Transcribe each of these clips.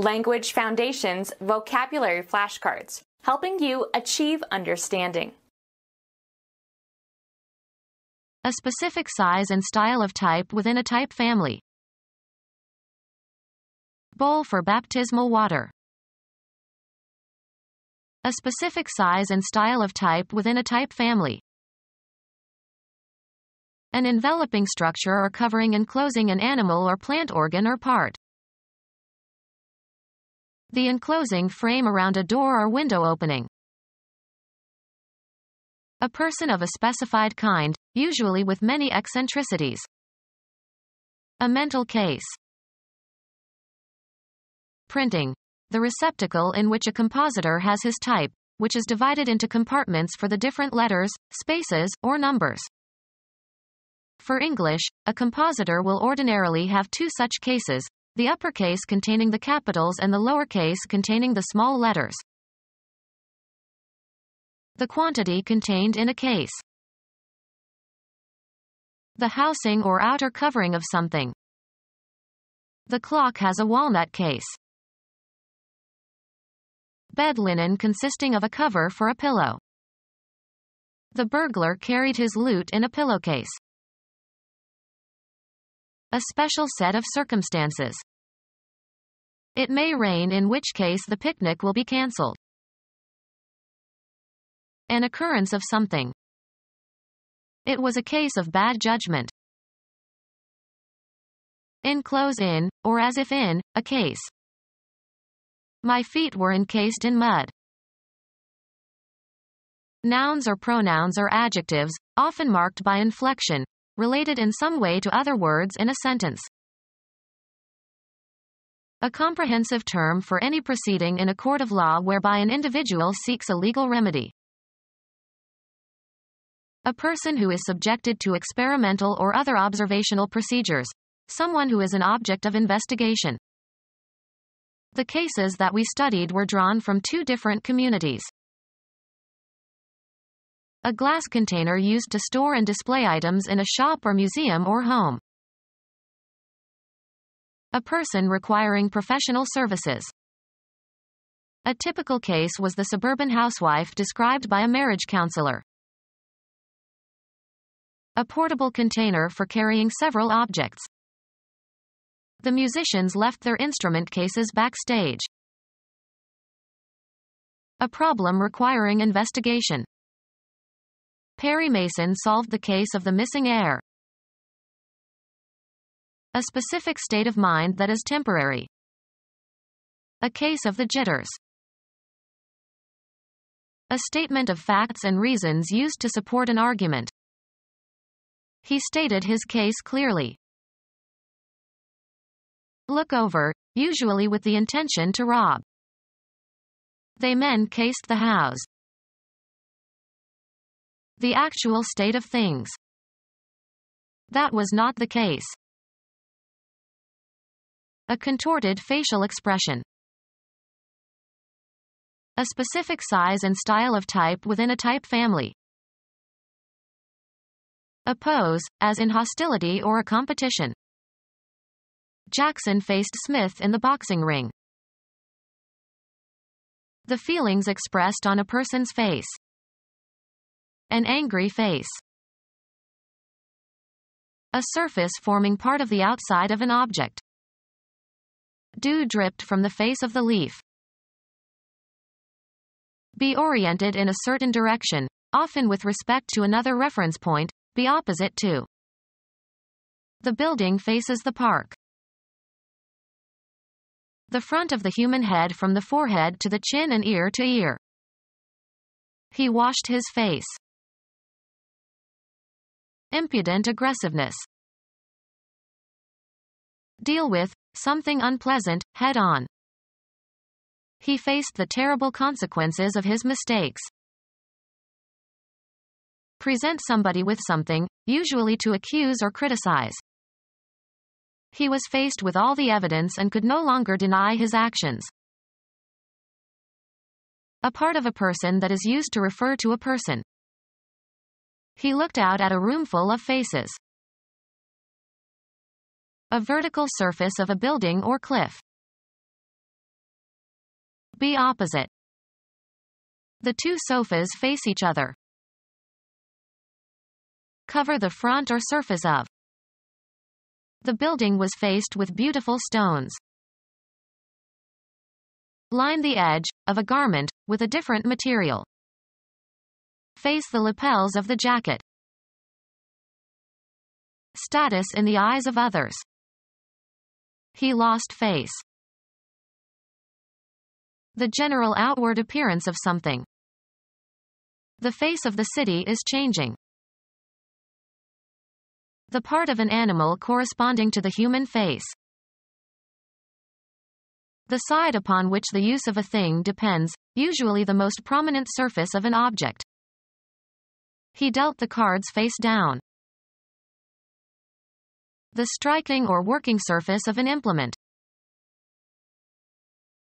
Language Foundations vocabulary flashcards, helping you achieve understanding. A specific size and style of type within a type family. Bowl for baptismal water. A specific size and style of type within a type family. An enveloping structure or covering enclosing an animal or plant organ or part. The enclosing frame around a door or window opening. A person of a specified kind, usually with many eccentricities. A mental case. Printing. The receptacle in which a compositor has his type, which is divided into compartments for the different letters, spaces, or numbers. For English, a compositor will ordinarily have two such cases, the uppercase containing the capitals and the lowercase containing the small letters. The quantity contained in a case. The housing or outer covering of something. The clock has a walnut case. Bed linen consisting of a cover for a pillow. The burglar carried his loot in a pillowcase. A special set of circumstances. It may rain in which case the picnic will be cancelled. An occurrence of something. It was a case of bad judgment. Enclose in, or as if in, a case. My feet were encased in mud. Nouns or pronouns or adjectives, often marked by inflection, related in some way to other words in a sentence. A comprehensive term for any proceeding in a court of law whereby an individual seeks a legal remedy. A person who is subjected to experimental or other observational procedures. Someone who is an object of investigation. The cases that we studied were drawn from two different communities. A glass container used to store and display items in a shop or museum or home. A person requiring professional services. A typical case was the suburban housewife described by a marriage counselor. A portable container for carrying several objects. The musicians left their instrument cases backstage. A problem requiring investigation. Perry Mason solved the case of the missing heir. A specific state of mind that is temporary. A case of the jitters. A statement of facts and reasons used to support an argument. He stated his case clearly. Look over, usually with the intention to rob. They men cased the house the actual state of things. That was not the case. A contorted facial expression. A specific size and style of type within a type family. A pose, as in hostility or a competition. Jackson faced Smith in the boxing ring. The feelings expressed on a person's face. An angry face. A surface forming part of the outside of an object. Dew dripped from the face of the leaf. Be oriented in a certain direction, often with respect to another reference point, be opposite to. The building faces the park. The front of the human head from the forehead to the chin and ear to ear. He washed his face. Impudent aggressiveness. Deal with something unpleasant head on. He faced the terrible consequences of his mistakes. Present somebody with something, usually to accuse or criticize. He was faced with all the evidence and could no longer deny his actions. A part of a person that is used to refer to a person. He looked out at a roomful of faces. A vertical surface of a building or cliff. Be opposite. The two sofas face each other. Cover the front or surface of. The building was faced with beautiful stones. Line the edge, of a garment, with a different material. Face the lapels of the jacket. Status in the eyes of others. He lost face. The general outward appearance of something. The face of the city is changing. The part of an animal corresponding to the human face. The side upon which the use of a thing depends, usually the most prominent surface of an object. He dealt the cards face down. The striking or working surface of an implement.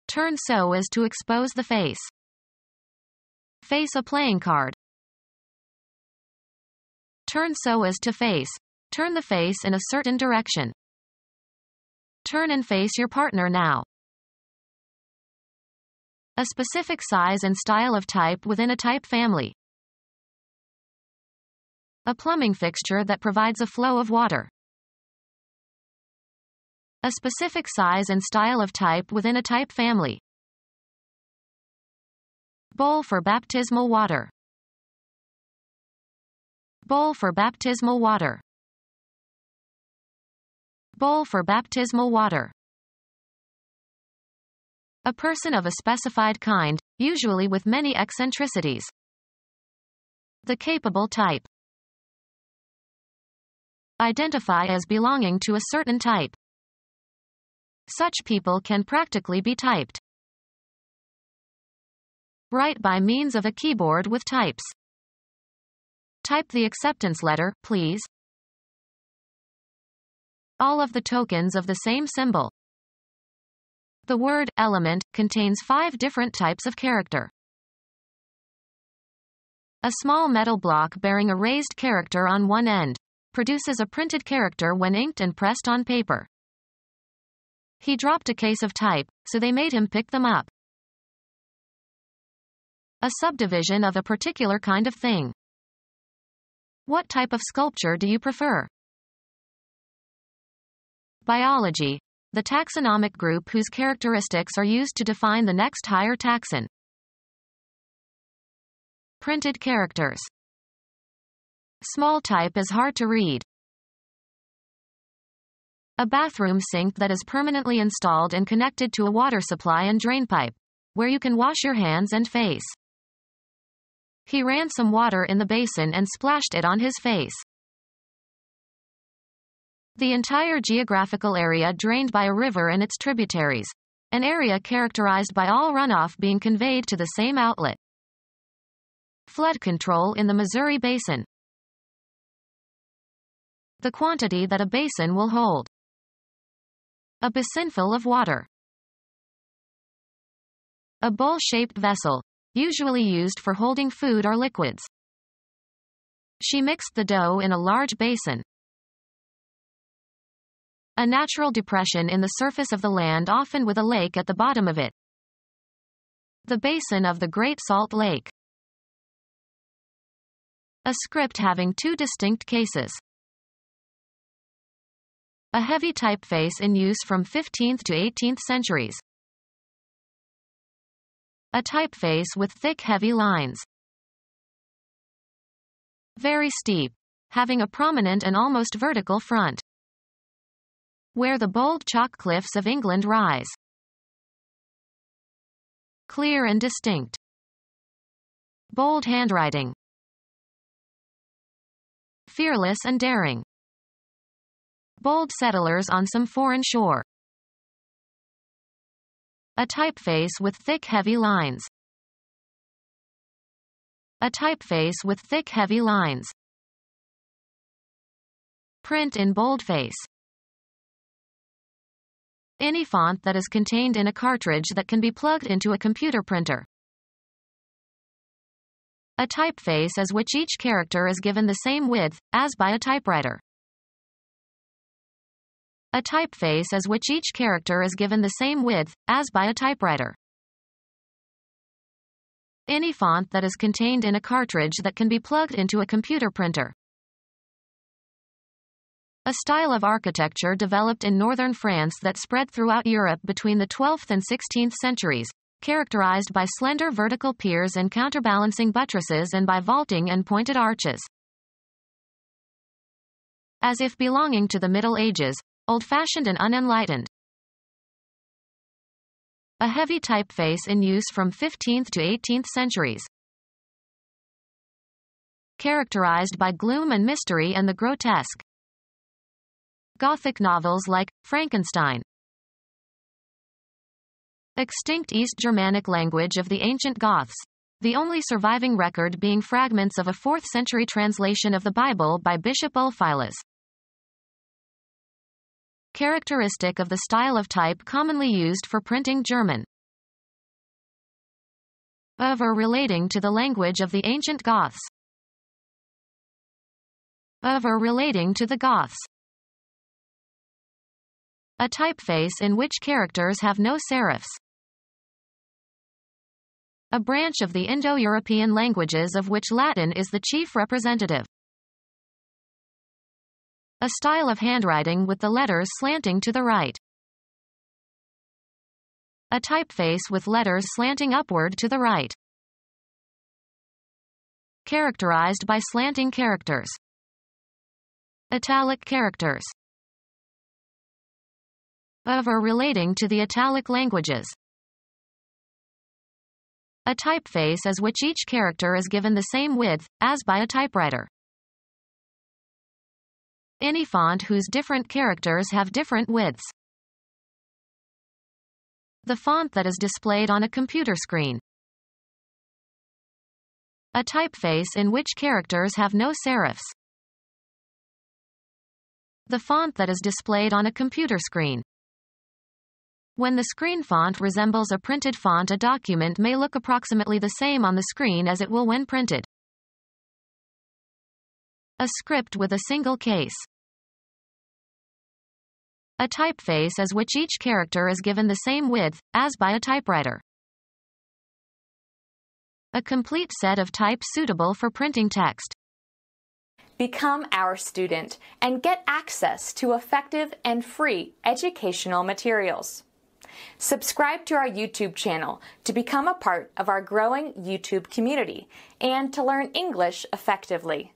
Turn so as to expose the face. Face a playing card. Turn so as to face. Turn the face in a certain direction. Turn and face your partner now. A specific size and style of type within a type family. A plumbing fixture that provides a flow of water. A specific size and style of type within a type family. Bowl for baptismal water. Bowl for baptismal water. Bowl for baptismal water. A person of a specified kind, usually with many eccentricities. The capable type. Identify as belonging to a certain type. Such people can practically be typed. Write by means of a keyboard with types. Type the acceptance letter, please. All of the tokens of the same symbol. The word element contains five different types of character. A small metal block bearing a raised character on one end produces a printed character when inked and pressed on paper. He dropped a case of type, so they made him pick them up. A subdivision of a particular kind of thing. What type of sculpture do you prefer? Biology. The taxonomic group whose characteristics are used to define the next higher taxon. Printed characters. Small type is hard to read. A bathroom sink that is permanently installed and connected to a water supply and drain pipe, where you can wash your hands and face. He ran some water in the basin and splashed it on his face. The entire geographical area drained by a river and its tributaries. An area characterized by all runoff being conveyed to the same outlet. Flood control in the Missouri Basin. The quantity that a basin will hold. A basinful of water. A bowl-shaped vessel, usually used for holding food or liquids. She mixed the dough in a large basin. A natural depression in the surface of the land often with a lake at the bottom of it. The basin of the Great Salt Lake. A script having two distinct cases. A heavy typeface in use from 15th to 18th centuries. A typeface with thick heavy lines. Very steep. Having a prominent and almost vertical front. Where the bold chalk cliffs of England rise. Clear and distinct. Bold handwriting. Fearless and daring. Bold settlers on some foreign shore. A typeface with thick heavy lines. A typeface with thick heavy lines. Print in boldface. Any font that is contained in a cartridge that can be plugged into a computer printer. A typeface as which each character is given the same width, as by a typewriter. A typeface as which each character is given the same width, as by a typewriter. Any font that is contained in a cartridge that can be plugged into a computer printer. A style of architecture developed in northern France that spread throughout Europe between the 12th and 16th centuries, characterized by slender vertical piers and counterbalancing buttresses and by vaulting and pointed arches. As if belonging to the Middle Ages, old-fashioned and unenlightened. A heavy typeface in use from 15th to 18th centuries. Characterized by gloom and mystery and the grotesque. Gothic novels like Frankenstein. Extinct East Germanic language of the ancient Goths. The only surviving record being fragments of a 4th century translation of the Bible by Bishop Ulfilas. Characteristic of the style of type commonly used for printing German. Of or relating to the language of the ancient Goths. Of or relating to the Goths. A typeface in which characters have no serifs. A branch of the Indo-European languages of which Latin is the chief representative. A style of handwriting with the letters slanting to the right. A typeface with letters slanting upward to the right. Characterized by slanting characters. Italic characters of or relating to the Italic languages. A typeface is which each character is given the same width, as by a typewriter. Any font whose different characters have different widths. The font that is displayed on a computer screen. A typeface in which characters have no serifs. The font that is displayed on a computer screen. When the screen font resembles a printed font a document may look approximately the same on the screen as it will when printed. A script with a single case. A typeface is which each character is given the same width, as by a typewriter. A complete set of type suitable for printing text. Become our student and get access to effective and free educational materials. Subscribe to our YouTube channel to become a part of our growing YouTube community and to learn English effectively.